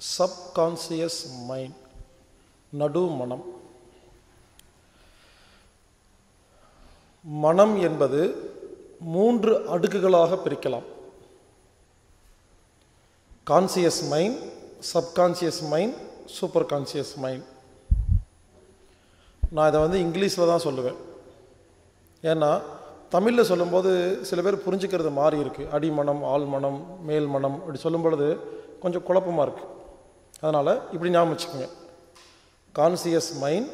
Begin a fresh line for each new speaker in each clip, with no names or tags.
Subconscious mind நடு மனம் மனம் என்பது மூன்று அடுக்குகளாக பிரிக்கலாம். Conscious mind subconscious mind super conscious mind நான் இதை வந்து இங்கிலீஷில் தான் சொல்லுவேன். ஏன்னா தமிழில் சொல்லும்போது சில பேர் புரிஞ்சுக்கிறது மாறி இருக்குது அடிமனம் ஆழ்மனம் மேல்மனம் அப்படி சொல்லும் பொழுது கொஞ்சம் குழப்பமாக இருக்குது அதனால் இப்படி ஞாபகம் வச்சுக்கோங்க. Conscious mind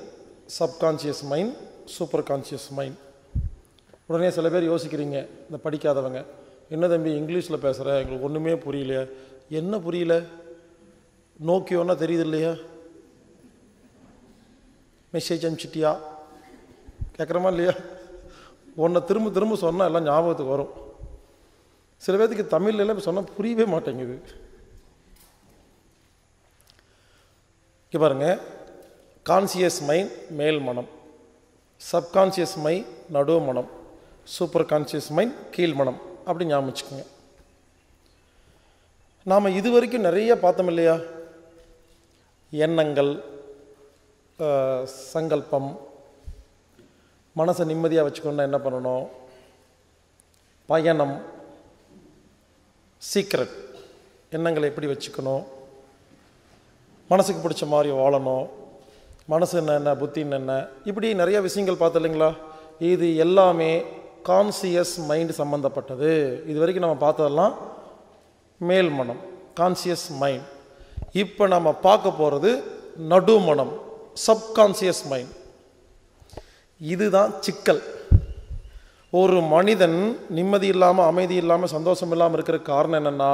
subconscious mind super conscious mind உடனே சில பேர் யோசிக்கிறீங்க இந்த படிக்காதவங்க என்ன தம்பி இங்கிலீஷில் பேசுகிற எங்களுக்கு ஒன்றுமே புரியல என்ன புரியல? நோக்கியோன்னா தெரியுது இல்லையா? மெசேஜ் அனுப்பிச்சிட்டியா? கேட்குறமா இல்லையா? உன்னை திரும்ப திரும்ப சொன்னால் எல்லாம் ஞாபகத்துக்கு வரும். சில பேர்த்துக்கு தமிழ்ல இப்போ சொன்னால் புரியவே மாட்டேங்குது. இங்கே பாருங்கள் கான்சியஸ் மைண்ட் மேல் மனம். சப்கான்சியஸ் மைண்ட் நடு மனம். சூப்பர் கான்சியஸ் மைண்ட் கீழ் மனம். அப்படி ஞாபகம் வச்சுக்கோங்க. நாம் இது வரைக்கும் நிறைய பார்த்தோம் இல்லையா? எண்ணங்கள் சங்கல்பம். மனசை நிம்மதியாக வச்சுக்கணுன்னா என்ன பண்ணணும்? பயணம். சீக்ரெட் எண்ணங்களை எப்படி வச்சுக்கணும்? மனசுக்கு பிடிச்ச மாதிரி வாழணும். மனசு என்ன என்ன புத்தின்னு என்ன இப்படி நிறைய விஷயங்கள் பார்த்து இல்லைங்களா? இது எல்லாமே கான்சியஸ் மைண்ட் சம்மந்தப்பட்டது இது வரைக்கும் நம்ம பார்த்ததெல்லாம் மேல் மனம் கான்சியஸ் மைண்ட் இப்போ நம்ம பார்க்க போகிறது நடு மனம் சப்கான்சியஸ் மைண்ட் இதுதான் சிக்கல். ஒரு மனிதன் நிம்மதி இல்லாமல் அமைதி இல்லாமல் சந்தோஷம் இல்லாமல் இருக்கிற காரணம் என்னென்னா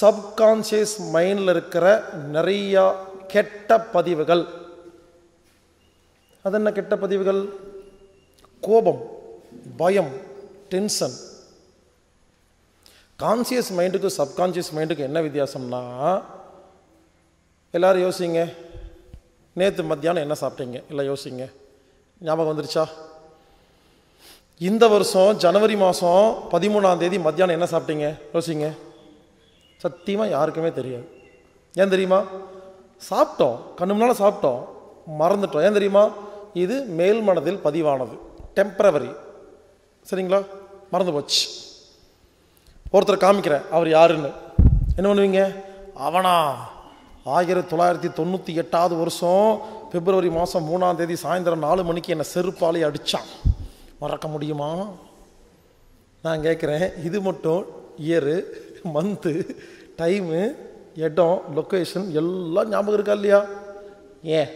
சப்கான்சியஸ் மைண்டில் இருக்கிற நிறையா கெட்ட பதிவுகள். அது என்ன கெட்ட பதிவுகள்? கோபம் பயம் டென்ஷன் கான்சியஸ் மைண்டுக்கும் சப்கான்சியஸ் மைண்டுக்கும் என்ன வித்தியாசம்னா எல்லோரும் யோசிங்க. நேற்று மத்தியானம் என்ன சாப்பிட்டீங்க? இல்லை யோசிங்க. ஞாபகம் வந்துருச்சா? இந்த வருஷம் ஜனவரி மாதம் பதிமூணாம் தேதி மத்தியானம் என்ன சாப்பிட்டீங்க? யோசிங்க. சத்தியமாக யாருக்குமே தெரியாது. ஏன் தெரியுமா? சாப்பிட்டோம். கண்ணு முன்னால் சாப்பிட்டோம். மறந்துட்டோம். ஏன் தெரியுமா? இது மேல் மனதில் பதிவானது. டெம்பரவரி சரிங்களா? மறந்து போச்சு. ஒருத்தர் காமிக்கிறேன். அவர் யாருன்னு? என்ன பண்ணுவீங்க? அவனா? ஆயிரத்தி தொள்ளாயிரத்தி தொண்ணூற்றி எட்டாவது வருஷம் பிப்ரவரி மாதம் மூணாம் தேதி சாயந்தரம் நாலு மணிக்கு என்னை செருப்பாலே அடித்தான் மறக்க முடியுமா? நான் கேட்குறேன் இது மட்டும் இயரு. மந்த்து டைமு இடம் லொக்கேஷன் எல்லாம் ஞாபகம் இருக்கா இல்லையா? ஏன்?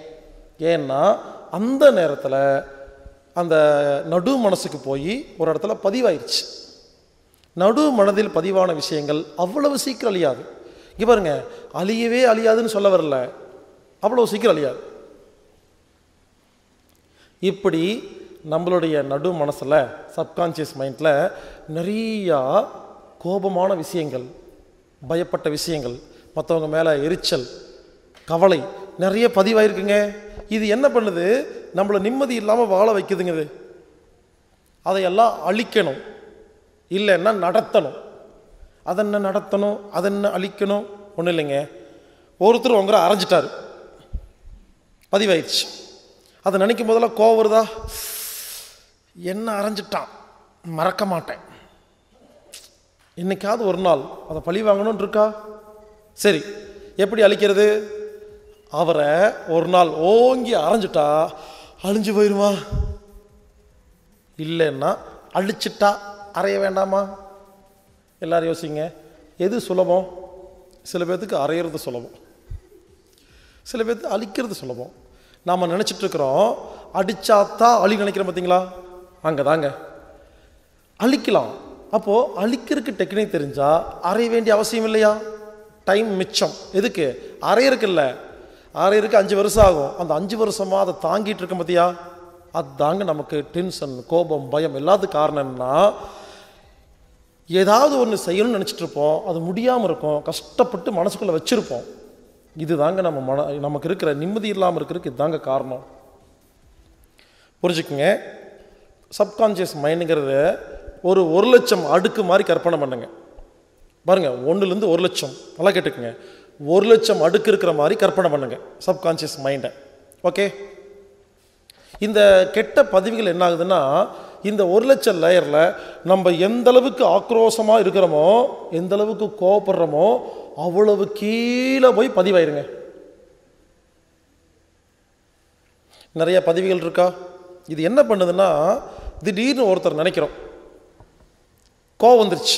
ஏன்னா அந்த நேரத்தில் அந்த நடு மனசுக்கு போய் ஒரு இடத்துல பதிவாயிருச்சு. நடு மனதில் பதிவான விஷயங்கள் அவ்வளவு சீக்கிரம் அழியாது. இங்கே பாருங்க அழியவே அழியாதுன்னு சொல்ல வரல. அவ்வளவு சீக்கிரம் அழியாது. இப்படி நம்மளுடைய நடு மனசில் சப்கான்ஷியஸ் மைண்டில் நிறையா கோபமான விஷயங்கள் பயப்பட்ட விஷயங்கள் மற்றவங்க மேலே எரிச்சல் கவலை நிறைய பதிவாயிருக்குங்க. இது என்ன பண்ணுது? நம்மளை நிம்மதி இல்லாமல் வாழ வைக்குதுங்க இது அதையெல்லாம் அழிக்கணும். இல்லைன்னா நடத்தணும். அதென்ன நடத்தணும்? அதென்ன அழிக்கணும்? ஒன்றும் இல்லைங்க. ஒருத்தர் உங்களை அரைஞ்சிட்டாரு. பதிவாயிடுச்சு அதை நினைக்கும் போதெல்லாம் கோவம் வருதா? என்ன அரைஞ்சிட்டான்? மறக்க மாட்டேன். என்னைக்காவது ஒரு நாள் அதை பழி வாங்கணும்னு இருக்கா? சரி எப்படி அழிக்கிறது? அவரை ஒரு நாள் ஓங்கி அரைஞ்சிட்டா அழிஞ்சு போயிடுமா இல்லைன்னா அழிச்சிட்டா அறைய வேண்டாமா? எல்லாரும் யோசிங்க. எது சுலபம்? சில பேர்த்துக்கு அறையிறது சுலபம். சில பேர்த்து அழிக்கிறது சுலபம். நாம் நினச்சிட்டு இருக்கிறோம் அடிச்சாத்தான் அழி நினைக்கிறோம் பார்த்தீங்களா அங்கே தாங்க அழிக்கலாம். அப்போது அழிக்கிறதுக்கு டெக்னிக் தெரிஞ்சால் அறைய வேண்டிய அவசியம் இல்லையா? டைம் மிச்சம். எதுக்கு? அறையருக்கு இல்லை அஞ்சு வருஷம் ஆகும். அந்த அஞ்சு வருஷமாக அதை தாங்கிட்டு இருக்க பார்த்தியா அதுதாங்க நமக்கு டென்ஷன் கோபம் பயம் எல்லாத்துக்கும் காரணம் என்னன்னா ஏதாவது ஒன்று செய்யணும்னு நினச்சிட்டு இருப்போம். அது முடியாமல் இருக்கும். கஷ்டப்பட்டு மனசுக்குள்ளே வச்சுருப்போம். இதுதாங்க நம்ம மன நமக்கு இருக்கிற நிம்மதி இல்லாமல் இருக்கிறதுக்கு இதுதாங்க காரணம். புரிஞ்சுக்குங்க? சப்கான்ஷியஸ் மைண்டுங்கிறது ஒரு ஒரு லட்சம் அடுக்கு மாதிரி கற்பனை பண்ணுங்க. பாருங்க ஒன்றுலேருந்து ஒரு லட்சம். நல்லா கேட்டுக்குங்க. ஒரு லட்சம் அடுக்கு இருக்கிற மாதிரி கற்பனை பண்ணுங்க. சப்கான்ஷியஸ் மைண்டை ஓகே இந்த கெட்ட பதிவுகள் என்ன ஆகுதுன்னா இந்த ஒரு லட்சம் லேயரில் நம்ம எந்த அளவுக்கு ஆக்ரோஷமாக இருக்கிறோமோ எந்த அளவுக்கு கோவப்படுறோமோ அவ்வளவு கீழே போய் பதிவாயிருங்க. நிறைய பதிவுகள் இருக்கா? இது என்ன பண்ணுதுன்னா திடீர்னு ஒருத்தர் நினைக்கிறோம். கோவம் வந்துருச்சு.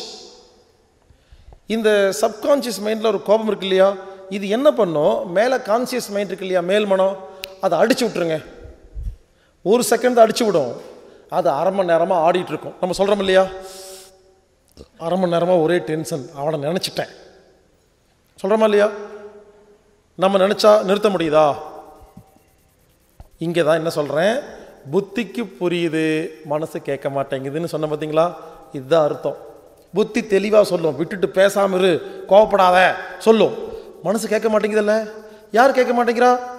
இந்த சப்கான்ஷியஸ் மைண்டில் ஒரு கோபம் இருக்கு இல்லையா? இது என்ன பண்ணும்? மேலே கான்சியஸ் மைண்ட் இருக்கு இல்லையா? மேல் மனம். அதை அடிச்சு விட்ருங்க ஒரு செகண்ட் அடிச்சு விடும். அது அரை மணி நேரமாக ஆடிட்டுருக்கும் நம்ம சொல்கிறோம் இல்லையா? அரை மணி நேரமாக ஒரே டென்ஷன் அவனை நினச்சிட்டேன். சொல்கிறோமா இல்லையா? நம்ம நினச்சா நிறுத்த முடியுதா? இங்கே தான் என்ன சொல்கிறேன் புத்திக்கு புரியுது மனசு கேட்க மாட்டேங்குதுன்னு சொன்ன பார்த்தீங்களா இதுதான் அர்த்தம். புத்தி தெளிவாக சொல்லும். விட்டுட்டு பேசாமல் இரு. கோவப்படாத. சொல்லும். மனசு கேட்க மாட்டேங்குதுல்ல? யார் கேட்க மாட்டேங்கிறா?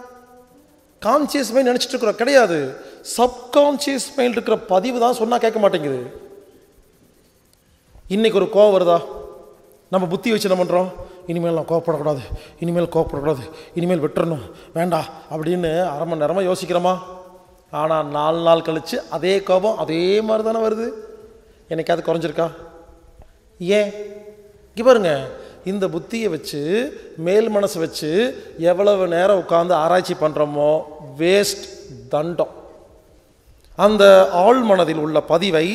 கான்சியஸ் மைண்ட் நினச்சிட்டு இருக்கிறோம் கிடையாது. சப்கான்சியஸ் மைண்ட் இருக்கிற பதிவு தான் சொன்னால் கேட்க மாட்டேங்குது. இன்னைக்கு ஒரு கோவம் வருதா? நம்ம புத்தி வச்சு என்ன பண்ணுறோம் இனிமேல் நான் கோவப்படக்கூடாது. இனிமேல் கோவப்படக்கூடாது. இனிமேல் விட்டுறணும். வேண்டாம் அப்படின்னு அரை மணி நேரமாக யோசிக்கிறோமா? ஆனால் நாலு நாள் கழித்து அதே கோபம் அதே மாதிரி தானே வருது. என்னைக்காவது குறைஞ்சிருக்கா? ஏன்? இங்கே பாருங்க. இந்த புத்தியை வச்சு மேல் மனசை வச்சு எவ்வளவு நேரம் உட்காந்து ஆராய்ச்சி பண்ணுறோமோ வேஸ்ட் தண்டம். அந்த ஆள் மனதில் உள்ள பதிவை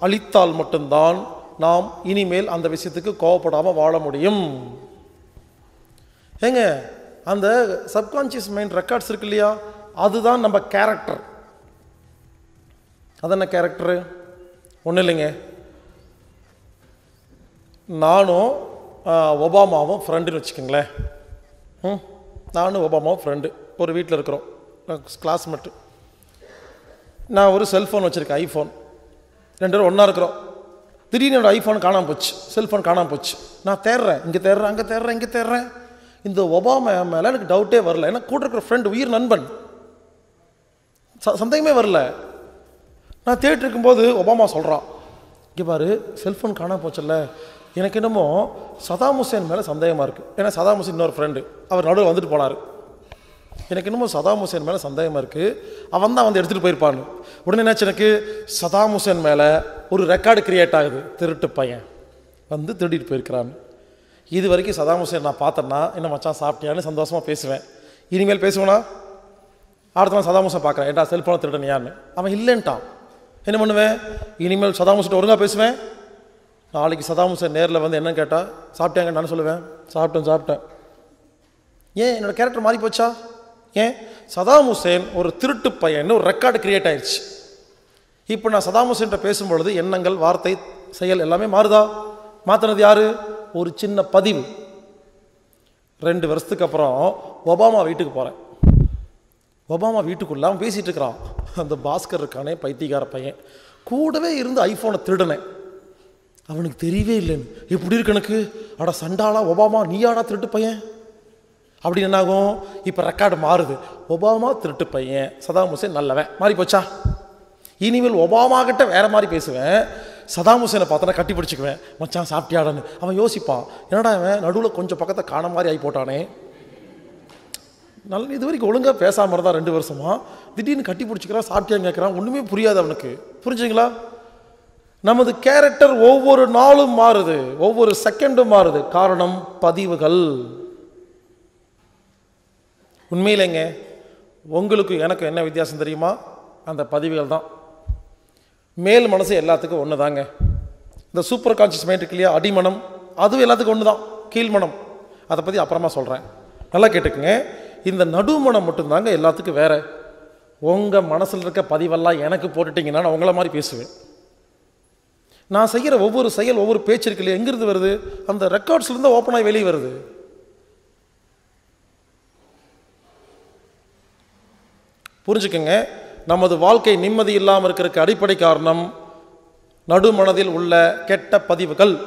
அழித்தால் மட்டும்தான் நாம் இனிமேல் அந்த விஷயத்துக்கு கோவப்படாமல் வாழ முடியும். ஏங்க அந்த சப்கான்ஷியஸ் மைண்ட் ரெக்கார்ட்ஸ் இருக்கு இல்லையா? அதுதான் நம்ம கேரக்டர் அது என்ன கேரக்டரு ஒன்றும் இல்லைங்க. நானும் ஒபாமாவும் ஃப்ரெண்டுன்னு வச்சுக்கோங்களேன். ம் நானும் ஒபாமாவும் ஃப்ரெண்டு ஒரு வீட்டில் இருக்கிறோம். கிளாஸ்மேட்டு நான் ஒரு செல்ஃபோன் வச்சுருக்கேன் ஐஃபோன் ரெண்டு பேரும் ஒன்றா இருக்கிறோம். திடீர்னு என்னோடய ஐஃபோன் காணாமல் போச்சு. செல்ஃபோன் காணாமல் போச்சு. நான் தேடுறேன் இங்கே தேடுறேன் அங்கே தேடுறேன் இங்கே தேடுறேன். இந்த ஒபாமா மேலே எனக்கு டவுட்டே வரல. ஏன்னா கூட இருக்கிற ஃப்ரெண்டு உயிர் நண்பன். ச- சந்தேகமே வரல. நான் தேட்டு இருக்கும்போது ஒபாமா சொல்கிறான் இங்கே பாரு செல்ஃபோன் காணாம போச்சல்ல. எனக்கு என்னமோ சதாம் ஹுசேன் மேலே சந்தேகமாக இருக்குது ஏன்னா சதாம் ஹுசேன் இன்னொரு ஃப்ரெண்டு அவர் நடுவில் வந்துட்டு போனார். எனக்கு என்னமோ சதாம் ஹுசேன் மேலே சந்தேகமாக இருக்குது அவன் தான் வந்து எடுத்துகிட்டு போயிருப்பான்னு. உடனே என்னாச்சு எனக்கு? சதாம் ஹுசேன் மேலே ஒரு ரெக்கார்டு கிரியேட் ஆகுது. திருட்டு பையன். வந்து திருடிட்டு போயிருக்கிறான்னு இது வரைக்கும் சதாம் ஹுசேன் நான் பார்த்தேன்னா என்ன மச்சான் சாப்பிட்டியான்னு சந்தோஷமாக பேசுவேன். இனிமேல் பேசுவேனா அடுத்த நாள் சதாம் ஹுசேன் பார்க்குறேன். ஏன்டா செல்ஃபோனை திருடனியான்னு. அவன் இல்லைன்ட்டான். என்ன பண்ணுவேன்? இனிமேல் சதாம் ஹுசேன் ஒழுங்காக பேசுவேன். நாளைக்கு சதாம் நேரில் வந்து என்னன்னு கேட்டால் சாப்பிட்டியாங்க நான் சொல்லுவேன். சாப்பிட்டேன் சாப்பிட்டேன். ஏன்? என்னோட கேரக்டர் மாறி போச்சா? ஏன்? சதாம் ஹுசேன் ஒரு திருட்டு பையன் ஒரு ரெக்கார்டு கிரியேட் ஆயிடுச்சு இப்போ நான் சதாம் ஹுசேன்கிட்ட பேசும்பொழுது எண்ணங்கள் வார்த்தை செயல் எல்லாமே மாறுதா? மாற்றினது யார்? ஒரு சின்ன பதிவு. ரெண்டு வருஷத்துக்கு அப்புறம் ஒபாமா வீட்டுக்கு போகிறேன் ஒபாமா வீட்டுக்குள்ளே அவன் பேசிகிட்டு இருக்கிறான். அந்த பாஸ்கர் இருக்கானே பைத்தியக்கார பையன். கூடவே இருந்து ஐஃபோனை திருடினேன். அவனுக்கு தெரியவே இல்லைன்னு. எப்படி இருக்கு எனக்கு? அட சண்டாளா ஒபாமா நீயாடா திருட்டு பையன்? அப்படி என்னாகும்? இப்போ ரெக்கார்டு மாறுது. ஒபாமா திருட்டு பையன் சதாம் ஹுசேன் நல்லவன். மாறி போச்சா? இனிமேல் ஒபாமா கிட்ட வேற மாதிரி பேசுவேன். சதாம் ஹுசேனை பார்த்தனா கட்டி பிடிச்சிக்குவேன். மச்சான் சாப்பிட்டியாடான்னு. அவன் யோசிப்பான். என்னடா அவன் நடுவில் கொஞ்சம் பக்கத்தை காண மாதிரி ஆகி போட்டானே. நல்ல இது வரைக்கும் ஒழுங்காக பேசாமல் இருந்தால் ரெண்டு வருஷமா? திடீர்னு கட்டி பிடிச்சிக்கிறான் சாப்பிட்டியான்னு கேட்குறான் ஒன்றுமே புரியாது அவனுக்கு. புரிஞ்சுங்களா நமது கேரக்டர் ஒவ்வொரு நாளும் மாறுது ஒவ்வொரு செகண்டும் மாறுது. காரணம் பதிவுகள். உண்மையிலேங்க உங்களுக்கு எனக்கு என்ன வித்தியாசம் தெரியுமா? அந்த பதிவுகள் தான். மேல் மனசு எல்லாத்துக்கும் ஒன்று தாங்க இந்த சூப்பர் கான்சியஸ் மைண்ட் இருக்கு இல்லையா? அடிமனம் அதுவும் எல்லாத்துக்கும் ஒன்று தான் கீழ்மனம். அதை பற்றி அப்புறமா சொல்கிறேன் நல்லா கேட்டுக்குங்க. இந்த நடுமணம் மட்டும்தாங்க எல்லாத்துக்கும் வேறு. உங்கள் மனசில் இருக்க பதிவெல்லாம் எனக்கு போட்டுட்டிங்கன்னா நான் உங்களை மாதிரி பேசுவேன். நான் செய்கிற ஒவ்வொரு செயல் ஒவ்வொரு பேச்சு இருக்கு இல்லையா? எங்கிருந்து வருது? அந்த ரெக்கார்ட்ஸ்லேருந்து ஓப்பனாக வெளியே வருது. புரிஞ்சுக்கங்க. நமது வாழ்க்கை நிம்மதி இல்லாமல் இருக்கிறதுக்கு அடிப்படை காரணம் நடுமனதில் உள்ள கெட்ட பதிவுகள்.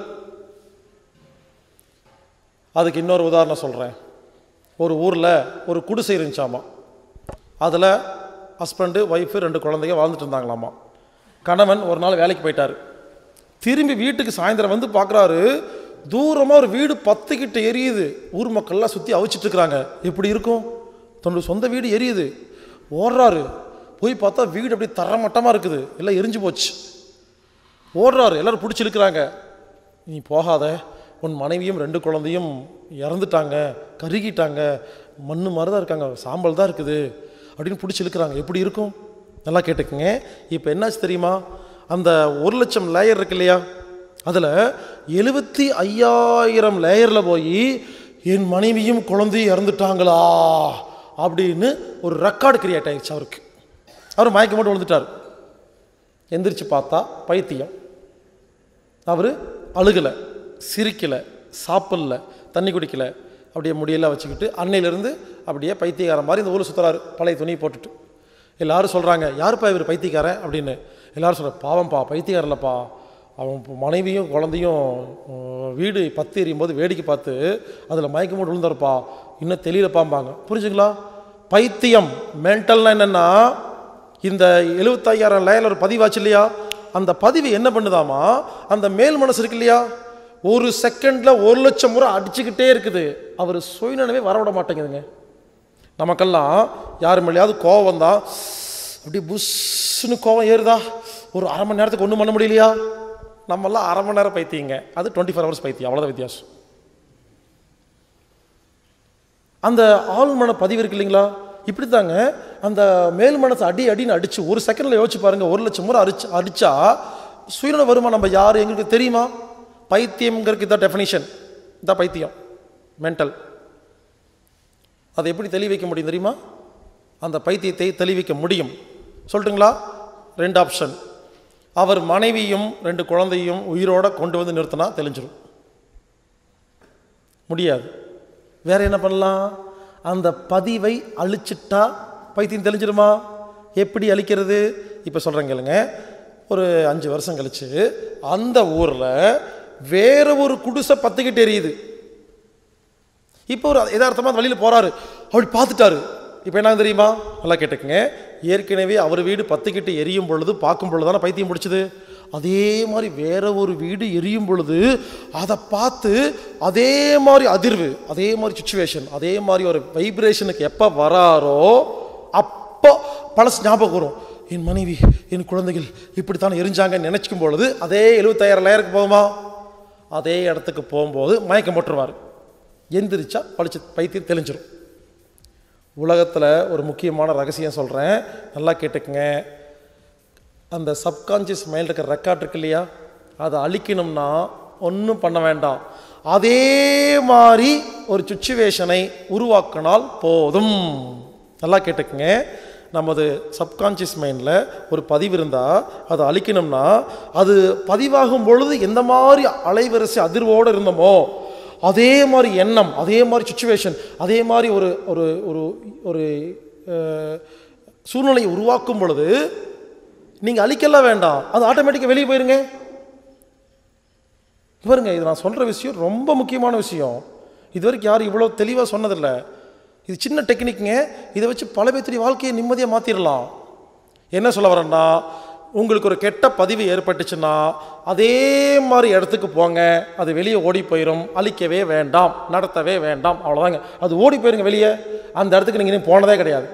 அதுக்கு இன்னொரு உதாரணம் சொல்கிறேன் ஒரு ஊரில் ஒரு குடிசை இருந்துச்சாமா? அதில் ஹஸ்பண்டு ஒய்ஃபு ரெண்டு குழந்தைங்க வாழ்ந்துட்டு இருந்தாங்களாமா? கணவன் ஒரு நாள் வேலைக்கு போயிட்டார். திரும்பி வீட்டுக்கு சாயந்தரம் வந்து பார்க்குறாரு தூரமாக ஒரு வீடு பத்துக்கிட்ட எரியுது. ஊர் மக்கள்லாம் சுற்றி அவிச்சிட்டு இருக்கிறாங்க எப்படி இருக்கும்? தன்னோட சொந்த வீடு எரியுது. ஓடுறாரு. போய் பார்த்தா வீடு அப்படி தரமட்டமாக இருக்குது. எல்லாம் எரிஞ்சு போச்சு. ஓடுறாரு. எல்லோரும் பிடிச்சி இழுக்கிறாங்க. நீ போகாத. உன் மனைவியும் ரெண்டு குழந்தையும் இறந்துட்டாங்க கருகிட்டாங்க மண்ணு மாதிரி தான் இருக்காங்க சாம்பல் தான் இருக்குது அப்படின்னு பிடிச்சி இழுக்கிறாங்க. எப்படி இருக்கும்? நல்லா கேட்டுக்குங்க. இப்போ என்னாச்சு தெரியுமா? அந்த ஒரு லட்சம் லேயர் இருக்கு இல்லையா? அதில் எழுபத்தி ஐயாயிரம் லேயரில் போய் என் மனைவியும் குழந்தையும் இறந்துட்டாங்களா? அப்படின்னு ஒரு ரெக்கார்டு கிரியேட் ஆயிடுச்சு அவருக்கு. அவர் மயக்கம் மட்டும் விழுந்துட்டார். எந்திரிச்சு பார்த்தா பைத்தியம். அவர் அழுகலை. சிரிக்கலை சாப்பிடல தண்ணி குடிக்கல அப்படியே முடியெல்லாம் வச்சுக்கிட்டு அன்னையிலேருந்து அப்படியே பைத்தியக்காரன் மாதிரி இந்த ஊரில் சுற்றுறாரு பழைய துணி போட்டுட்டு. எல்லோரும் சொல்கிறாங்க யாருப்பா இவர் பைத்தியக்காரன்? அப்படின்னு. எல்லோரும் சொல்கிற பாவம்ப்பா பைத்தியக்காரன்லப்பா. அவன் மனைவியும் குழந்தையும் வீடு பத்து எறியும் போது வேடிக்கை பார்த்து அதில் மயக்கம் போட்டு விழுந்தாருப்பா. இன்னும் தெளியலப்பாம்பாங்க. புரிஞ்சுங்களா? பைத்தியம் மென்டல்னா என்னென்னா இந்த எழுபத்தையாயிரம் லேயர் ஒரு பதிவாச்சு இல்லையா? அந்த பதிவு என்ன பண்ணுதாமா? அந்த மேல் மனசு இருக்கு இல்லையா? ஒரு செகண்டில் ஒரு லட்சம் முறை அடிச்சுக்கிட்டே இருக்குது. அவர் சுயநனவே வரவிட மாட்டேங்குதுங்க. நமக்கெல்லாம் யார் மேலேயாவது கோவம் தான் அப்படி புஷ்னு கோவம் ஏறுதா? ஒரு அரை மணி நேரத்துக்கு ஒன்றும் பண்ண முடியலையா? நம்மெல்லாம் அரை மணி நேரம் பைத்தியங்க. அது டுவெண்ட்டி ஃபோர் ஹவர்ஸ் பைத்தியம். அவ்வளோதான் வித்தியாசம். அந்த ஆழ்மன பதிவு இருக்கு இல்லைங்களா? இப்படி தாங்க அந்த மேல் மனசு அடி அடின்னு அடிச்சு ஒரு செகண்டில் யோசிச்சு பாருங்க. ஒரு லட்சம் முறை அடிச்சு அடிச்சா சுயநல வருமா நம்ம யார்? எங்களுக்கு தெரியுமா? பைத்தியம்ங்கிறதுக்கு இதான் டெஃபினிஷன் இதான் பைத்தியம் மென்டல் அதை எப்படி தெளிவிக்க முடியும் தெரியுமா? அந்த பைத்தியத்தை தெளிவிக்க முடியும். சொல்லட்டுங்களா ரெண்டு ஆப்ஷன் அவர் மனைவியும் ரெண்டு குழந்தையும் உயிரோடு கொண்டு வந்து நிறுத்தினா தெளிஞ்சிடும் முடியாது. வேற என்ன பண்ணலாம்? அந்த பதிவை அழிச்சிட்டா பைத்தியம் தெளிஞ்சிருமா? எப்படி அழிக்கிறது? இப்போ சொல்கிறேன் கேளுங்க. ஒரு அஞ்சு வருஷம் கழித்து அந்த ஊரில் வேற ஒரு குடிசை பத்துக்கிட்டு எரியுது. இப்போ ஒரு யதார்த்தமாக அந்த வழியில் போகிறாரு அப்படி பார்த்துட்டாரு. இப்போ என்ன தெரியுமா? நல்லா கேட்டுக்கங்க. ஏற்கனவே அவர் வீடு பத்துக்கிட்டு எரியும் பொழுது பார்க்கும் பொழுது தானே பைத்தியம் பிடிச்சது. அதே மாதிரி வேற ஒரு வீடு எரியும் பொழுது அதை பார்த்து அதே மாதிரி அதிர்வு அதே மாதிரி சுச்சுவேஷன் அதே மாதிரி ஒரு வைப்ரேஷனுக்கு எப்போ வராரோ அப்போ பழசு ஞாபகம் வரும். என் மனைவி என் குழந்தைகள் இப்படித்தான் எரிஞ்சாங்கன்னு நினச்சிக்கும் பொழுது அதே எழுபத்தாயிரம் லேயருக்கு போகுமா? அதே இடத்துக்கு போகும்போது மயக்கம் போட்டுருவார். எந்திரிச்சா பழிச்சு பைத்தியம் தெளிஞ்சிடும் உலகத்தில் ஒரு முக்கியமான ரகசியம் சொல்கிறேன் நல்லா கேட்டுக்குங்க. அந்த சப்கான்ஷியஸ் மைண்ட் இருக்கிற ரெக்கார்ட் இருக்கு இல்லையா? அதை அழிக்கணும்னா ஒன்றும் பண்ண வேண்டாம். அதே மாதிரி ஒரு சுச்சுவேஷனை உருவாக்கினால் போதும். நல்லா கேட்டுக்குங்க. நமது சப்கான்ஷியஸ் மைண்டில் ஒரு பதிவு இருந்தால் அதை அழிக்கணும்னா அது பதிவாகும் பொழுது எந்த மாதிரி அலைவரிசை அதிர்வோடு இருந்தோமோ அதே மாதிரி எண்ணம் அதே மாதிரி சுச்சுவேஷன் அதே மாதிரி ஒரு ஒரு ஒரு ஒரு சூழ்நிலையை உருவாக்கும் பொழுது நீங்கள் அழிக்கலாம் வேண்டாம் அது ஆட்டோமேட்டிக்காக வெளியே போயிருங்க. பாருங்க இது நான் சொல்கிற விஷயம் ரொம்ப முக்கியமான விஷயம். இது வரைக்கும் யாரும் இவ்வளோ தெளிவாக சொன்னதில்லை. இது சின்ன டெக்னிக்குங்க. இதை வச்சு பல பேர்த்துடைய வாழ்க்கையை நிம்மதியாக மாற்றிடலாம் என்ன சொல்ல வரேன்னா உங்களுக்கு ஒரு கெட்ட பதிவு ஏற்பட்டுச்சுன்னா அதே மாதிரி இடத்துக்கு போங்க. அது வெளியே ஓடி போயிடும் அழிக்கவே வேண்டாம். நடத்தவே வேண்டாம். அவ்வளோதாங்க அது ஓடி போயிருங்க வெளியே. அந்த இடத்துக்கு நீங்கள் இன்னும் போனதே கிடையாது.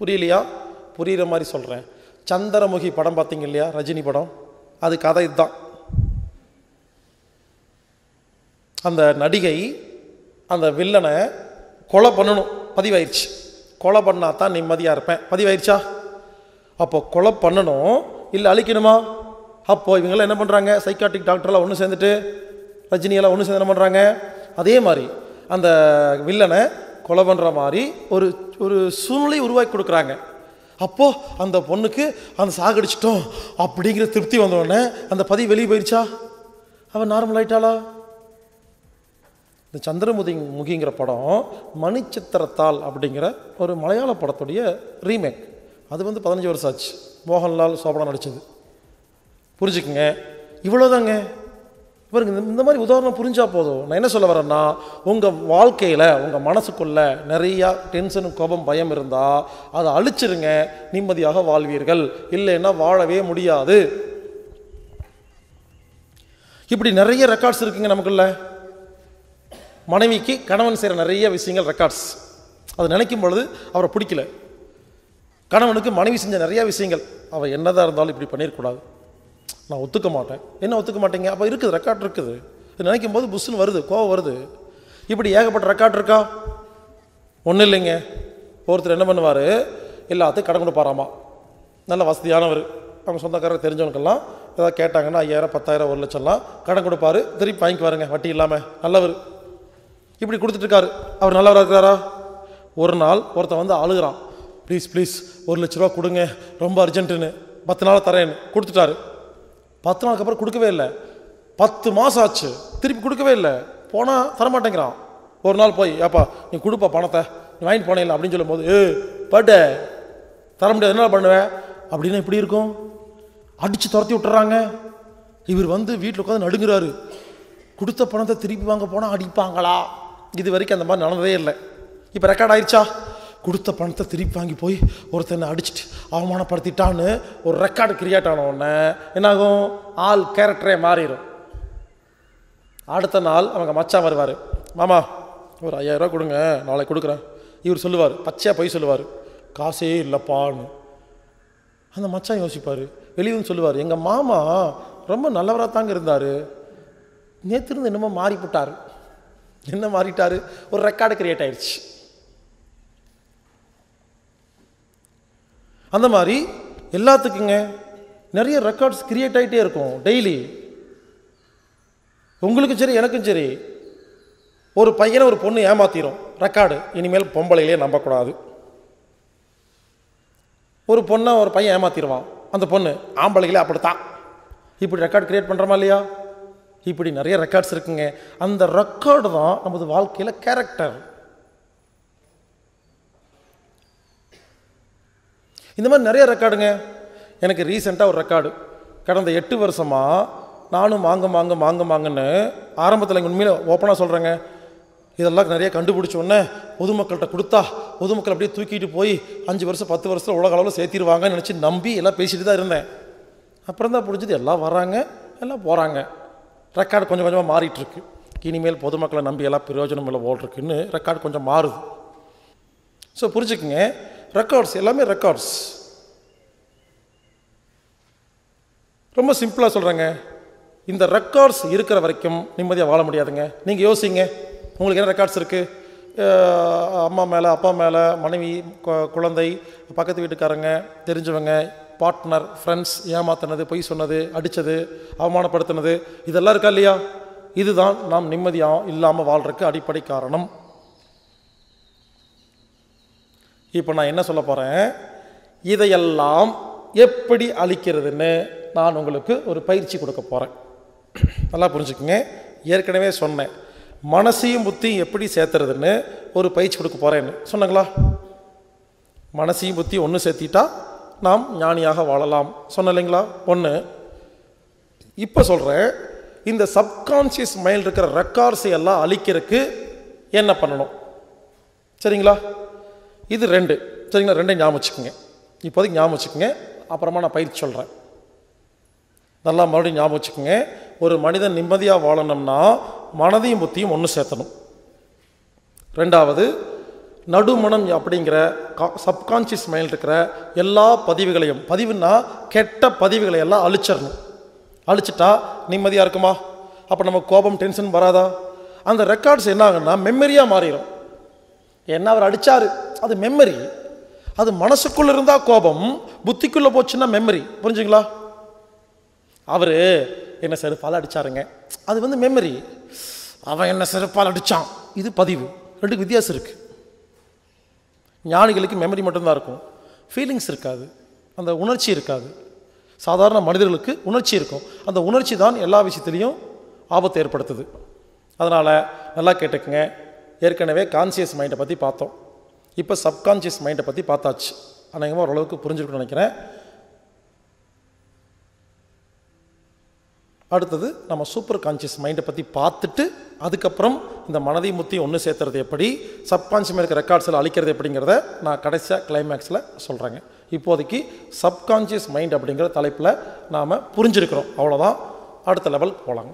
புரியலையா? புரிகிற மாதிரி சொல்கிறேன் சந்திரமுகி படம் பார்த்தீங்க இல்லையா? ரஜினி படம். அது கதை இதுதான். அந்த நடிகை அந்த வில்லனை கொலை பண்ணணும். பதிவாயிடுச்சு கொலை பண்ணால் தான் நிம்மதியாக இருப்பேன். பதிவாயிடுச்சா அப்போ கொலை பண்ணணும். இல்லை அழிக்கணுமா? அப்போ இவங்கெல்லாம் என்ன பண்ணுறாங்க சைக்காட்டிக் டாக்டர்லாம் ஒன்று சேர்ந்துட்டு ரஜினியெல்லாம் ஒன்று சேர்ந்து என்ன பண்ணுறாங்க அதே மாதிரி அந்த வில்லனை கொலை பண்ணுற மாதிரி ஒரு ஒரு சூழ்நிலை உருவாக்கி கொடுக்குறாங்க. அப்போது அந்த பொண்ணுக்கு அந்த சாகடிச்சிட்டோம் அப்படிங்கிற திருப்தி வந்தோடனே அந்த பதிவு வெளியே போயிடுச்சா அவன் நார்மல் ஆயிட்டாளா? இந்த சந்திரமுதி முகிங்கிற படம் மணிச்சித்திரத்தாள் அப்படிங்கிற ஒரு மலையாள படத்துடைய ரீமேக். அது வந்து பதினஞ்சு வருஷம் ஆச்சு. மோகன்லால் சோபனா நடித்தது புரிஞ்சுக்குங்க. இவ்வளோதாங்க பாருங்க இந்த- மாதிரி உதாரணம் புரிஞ்சால் போதும். நான் என்ன சொல்ல வரேன்னா உங்கள் வாழ்க்கையில் உங்கள் மனசுக்குள்ள நிறையா டென்ஷன் கோபம் பயம் இருந்தால் அதை அழிச்சிருங்க. நிம்மதியாக வாழ்வீர்கள். இல்லைன்னா வாழவே முடியாது. இப்படி நிறைய ரெக்கார்ட்ஸ் இருக்குங்க நமக்குள்ள. மனைவிக்கு கணவன் செய்கிற நிறைய விஷயங்கள் ரெக்கார்ட்ஸ் அது நினைக்கும் பொழுது அவரை பிடிக்கல. கணவனுக்கு மனைவி செஞ்ச நிறைய விஷயங்கள். அவள் என்னதான் இருந்தாலும் இப்படி பண்ணிடக்கூடாது நான் ஒத்துக்க மாட்டேன். என்ன ஒத்துக்க மாட்டேங்க? அப்போ இருக்குது ரெக்கார்ட் இருக்குது. இது நினைக்கும் போது புஷ்ஷுன்னு வருது கோவம் வருது. இப்படி ஏகப்பட்ட ரெக்கார்ட் இருக்கா? ஒன்றும் இல்லைங்க. ஒருத்தர் என்ன பண்ணுவார்? எல்லாத்தையும் கடன் கொடுப்பாராமா. நல்ல வசதியானவர். அவங்க சொந்தக்காரர் தெரிஞ்சவனுக்கெல்லாம் ஏதாவது கேட்டாங்கன்னா ஐயாயிரம் பத்தாயிரம் ஒரு லட்சம்லாம் கடன் கொடுப்பாரு. திருப்பி வாங்கிக்குவாருங்க வட்டி இல்லாமல் நல்லவர். இப்படி கொடுத்துட்ருக்காரு. அவர் நல்லவராக இருக்கிறாரா? ஒரு நாள் ஒருத்தன் வந்து அழுகிறான். ப்ளீஸ் ப்ளீஸ் ஒரு லட்ச ரூபா கொடுங்க. ரொம்ப அர்ஜென்ட்டுன்னு பத்து நாள் தரேன்னு. கொடுத்துட்டாரு. பத்து நாளுக்கு அப்புறம் கொடுக்கவே இல்லை. பத்து மாதம் ஆச்சு. திருப்பி கொடுக்கவே இல்லை. போனால் தரமாட்டேங்கிறான். ஒரு நாள் போய் ஏப்பா நீ கொடுப்பா பணத்தை. நீ வாங்கிட்டு போனேன் அப்படின்னு சொல்லும்போது ஏ பட்டு தர முடியாது. என்ன பண்ணுவேன் அப்படின்னா இப்படி இருக்கும். அடித்து துரத்தி விட்டுறாங்க. இவர் வந்து வீட்டில் உட்காந்து நடுங்குறாரு. கொடுத்த பணத்தை திருப்பி வாங்க போனால் அடிப்பாங்களா? இது வரைக்கும் அந்த மாதிரி நடந்ததே இல்லை. இப்போ ரெக்கார்ட் ஆயிடுச்சா கொடுத்த பணத்தை திருப்பி வாங்கி போய் ஒருத்தனை அடிச்சுட்டு அவமானப்படுத்திட்டான்னு ஒரு ரெக்கார்டு கிரியேட் ஆன உடனே என்னாகும்? ஆள் கேரக்டரே மாறிடும் அடுத்த நாள் அவங்க மச்சான் வருவார். மாமா ஒரு ஐயாயிரரூவா கொடுங்க நாளைக்கு கொடுக்குறேன். இவர் சொல்லுவார் பச்சையாக போய் சொல்லுவார். காசே இல்லைப்பான்னு. அந்த மச்சான் யோசிப்பார். வெளியும் சொல்லுவார் எங்கள் மாமா ரொம்ப நல்லவராக தாங்க இருந்தார். நேற்று இருந்து என்னமோ மாறிவிட்டார் என்ன மாறிட்டாரு? ஒரு ரெக்கார்டு கிரியேட் ஆயிடுச்சு. அந்த மாதிரி எல்லாத்துக்குங்க நிறைய ரெக்கார்ட்ஸ் கிரியேட் ஆகிட்டே இருக்கும் டெய்லி உங்களுக்கும் சரி எனக்கும் சரி ஒரு பையனை ஒரு பொண்ணு ஏமாத்திரும். ரெக்கார்டு இனிமேல் பொம்பளையிலே நம்பக்கூடாது. ஒரு பொண்ணை ஒரு பையன் ஏமாத்திடுவான் அந்த பொண்ணு ஆம்பளைகளே அப்படித்தான். இப்படி ரெக்கார்டு கிரியேட் பண்ணுறோமா இல்லையா? இப்படி நிறைய ரெக்கார்ட்ஸ் இருக்குங்க. அந்த ரெக்கார்டு தான் நமது வாழ்க்கையில் கேரக்டர் இந்த மாதிரி நிறைய ரெக்கார்டுங்க எனக்கு ரீசெண்டாக ஒரு ரெக்கார்டு கடந்த எட்டு வருஷமாக நானும் வாங்க வாங்க வாங்க வாங்கன்னு ஆரம்பத்தில் உண்மையில ஓப்பனாக சொல்கிறேங்க இதெல்லாம் நிறைய கண்டுபிடிச்ச உடனே பொதுமக்கள்கிட்ட கொடுத்தா பொதுமக்கள் அப்படியே தூக்கிட்டு போய் அஞ்சு வருஷம் பத்து வருஷத்தில் உலக அளவில் சேர்த்திடுவாங்கன்னு நினச்சி நம்பி எல்லாம் பேசிட்டு தான் இருந்தேன். அப்புறம் தான் புரிஞ்சது எல்லாம் வராங்க எல்லாம் போகிறாங்க ரெக்கார்டு கொஞ்சம் கொஞ்சமாக மாறிட்டுருக்கு. இனிமேல் பொதுமக்களை நம்பி எல்லாம் பிரயோஜனம் இல்லை ஓடுறதுக்குன்னு ரெக்கார்டு கொஞ்சம் மாறுது. ஸோ புரிஞ்சுக்குங்க. ரெக்கார்ட்ஸ் எல்லாமே ரெக்கார்ட்ஸ் ரொம்ப சிம்பிளாக சொல்கிறேங்க இந்த ரெக்கார்ட்ஸ் இருக்கிற வரைக்கும் நிம்மதியாக வாழ முடியாதுங்க. நீங்கள் யோசிங்க. உங்களுக்கு என்ன ரெக்கார்ட்ஸ் இருக்குது அம்மா மேலே அப்பா மேலே மனைவி குழந்தை பக்கத்து வீட்டுக்காரங்க தெரிஞ்சவங்க பார்ட்னர் ஃப்ரெண்ட்ஸ் ஏமாத்தினது பொய் சொன்னது அடித்தது அவமானப்படுத்தினது இதெல்லாம் இருக்கா இல்லையா? இதுதான் நாம் நிம்மதியாக இல்லாமல் வாழ்கிறதுக்கு அடிப்படை காரணம். இப்போ நான் என்ன சொல்ல போகிறேன் இதையெல்லாம் எப்படி அழிக்கிறதுன்னு நான் உங்களுக்கு ஒரு பயிற்சி கொடுக்க போகிறேன் நல்லா புரிஞ்சுக்குங்க. ஏற்கனவே சொன்னேன். மனசையும் புத்தியும் எப்படி சேர்த்துறதுன்னு ஒரு பயிற்சி கொடுக்க போகிறேன்னு சொன்னாங்களா? மனசையும் புத்தி ஒன்று சேர்த்திட்டா நாம் ஞானியாக வாழலாம். சொன்ன இல்லைங்களா ஒன்று இப்போ சொல்கிறேன் இந்த சப்கான்ஷியஸ் மைண்ட் இருக்கிற ரெக்கார்ட்ஸை எல்லாம் அழிக்கிறதுக்கு என்ன பண்ணணும்? சரிங்களா? இது ரெண்டு. சரிங்களா? ரெண்டையும் ஞாபகம் வச்சுக்கோங்க. இப்போதைக்கு ஞாபகம் வச்சுக்கோங்க. அப்புறமா நான் பயிற்சி சொல்கிறேன் நல்லா மறுபடியும் ஞாபகம் வச்சுக்கோங்க. ஒரு மனிதன் நிம்மதியாக வாழணும்னா மனதையும் புத்தியும் ஒன்று சேர்த்தணும். ரெண்டாவது நடுமணம் அப்படிங்கிற சப்கான்ஷியஸ் மைண்ட் இருக்கிற எல்லா பதிவுகளையும் பதிவுன்னா கெட்ட பதிவுகளை எல்லாம் அழிச்சிடணும். அழிச்சிட்டா நிம்மதியாக இருக்குமா? அப்போ நம்ம கோபம் டென்ஷன் வராதா? அந்த ரெக்கார்ட்ஸ் என்ன ஆகுன்னா மெமரியாக மாறிடும் என்ன அவர் அடித்தார் அது மெமரி அது மனசுக்குள்ளே இருந்தால் கோபம் புத்திக்குள்ளே போச்சுன்னா மெமரி புரிஞ்சுங்களா? அவர் என்ன செருப்பால் அடிச்சாருங்க. அது வந்து மெமரி அவன் என்ன செருப்பால் அடித்தான் இது பதிவு. ரெண்டுக்கு வித்தியாசம் இருக்குது ஞானிகளுக்கு மெமரி மட்டும்தான் இருக்கும். ஃபீலிங்ஸ் இருக்காது. அந்த உணர்ச்சி இருக்காது. சாதாரண மனிதர்களுக்கு உணர்ச்சி இருக்கும். அந்த உணர்ச்சி தான் எல்லா விஷயத்துலேயும் ஆபத்தை ஏற்படுத்துது. அதனால் நல்லா கேட்டுக்குங்க. ஏற்கனவே கான்சியஸ் மைண்டை பற்றி பார்த்தோம். இப்போ சப்கான்ஷியஸ் மைண்டை பற்றி பார்த்தாச்சு. அநேகமாக ஓரளவுக்கு புரிஞ்சிருக்குன்னு நினைக்கிறேன். அடுத்தது நம்ம சூப்பர் கான்ஷியஸ் மைண்டை பற்றி பார்த்துட்டு அதுக்கப்புறம் இந்த மனதை முத்தி ஒன்று சேர்த்துறது எப்படி சப்கான்ஷியமாக இருக்க ரெக்கார்ட்ஸில் அழிக்கிறது எப்படிங்கிறத நான் கடைசியாக கிளைமேக்ஸில் சொல்கிறேங்க இப்போதைக்கு சப்கான்ஷியஸ் மைண்ட் அப்படிங்கிற தலைப்பில் நாம் புரிஞ்சிருக்கிறோம். அவ்வளோதான் அடுத்த லெவல் போகலாங்க